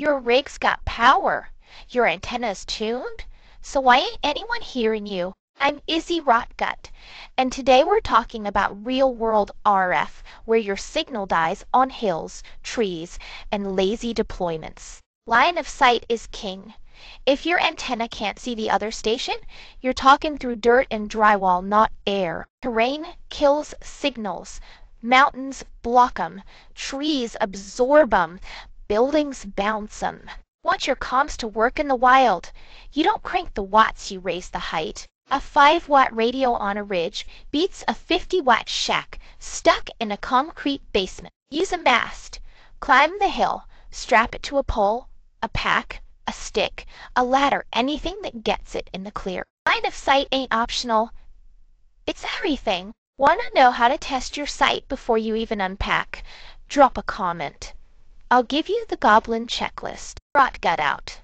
Your rig's got power. Your antenna's tuned. So why ain't anyone hearing you? I'm Izzy Rotgut, and today we're talking about real-world RF, where your signal dies on hills, trees, and lazy deployments. Line of sight is king. If your antenna can't see the other station, you're talking through dirt and drywall, not air. Terrain kills signals. Mountains block 'em. Trees absorb 'em. Buildings bounce 'em. Want your comms to work in the wild? You don't crank the watts, you raise the height. A 5 watt radio on a ridge beats a 50 watt shack stuck in a concrete basement. Use a mast. Climb the hill. Strap it to a pole, a pack, a stick, a ladder, anything that gets it in the clear. Line of sight ain't optional. It's everything. Want to know how to test your sight before you even unpack? Drop a comment. I'll give you the goblin checklist. Rotgut out.